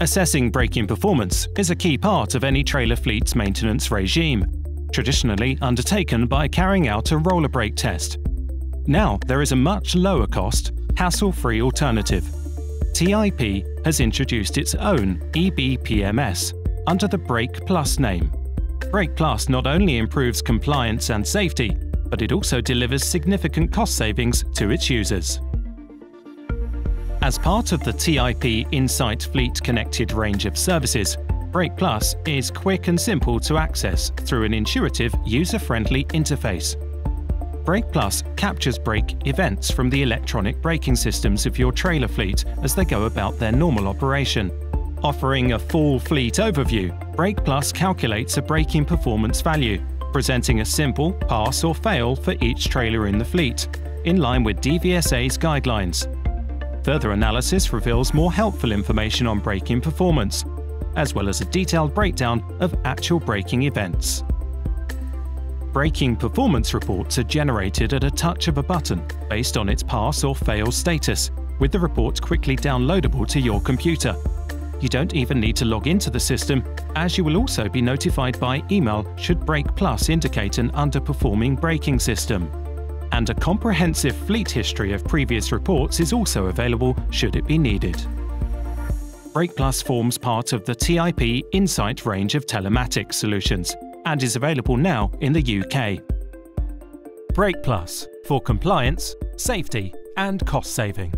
Assessing braking performance is a key part of any trailer fleet's maintenance regime, traditionally undertaken by carrying out a roller brake test. Now there is a much lower cost, hassle-free alternative. TIP has introduced its own EBPMS under the Brake Plus name. Brake Plus not only improves compliance and safety, but it also delivers significant cost savings to its users. As part of the TIP Insight Fleet Connected range of services, Brake Plus is quick and simple to access through an intuitive, user-friendly interface. Brake Plus captures brake events from the electronic braking systems of your trailer fleet as they go about their normal operation. Offering a full fleet overview, Brake Plus calculates a braking performance value, presenting a simple pass or fail for each trailer in the fleet, in line with DVSA's guidelines. Further analysis reveals more helpful information on braking performance, as well as a detailed breakdown of actual braking events. Braking performance reports are generated at a touch of a button based on its pass or fail status, with the report quickly downloadable to your computer. You don't even need to log into the system, as you will also be notified by email should Brake Plus indicate an underperforming braking system and a comprehensive fleet history of previous reports is also available should it be needed. Brake Plus forms part of the TIP Insight range of telematics solutions and is available now in the UK. Brake Plus for compliance, safety and cost saving.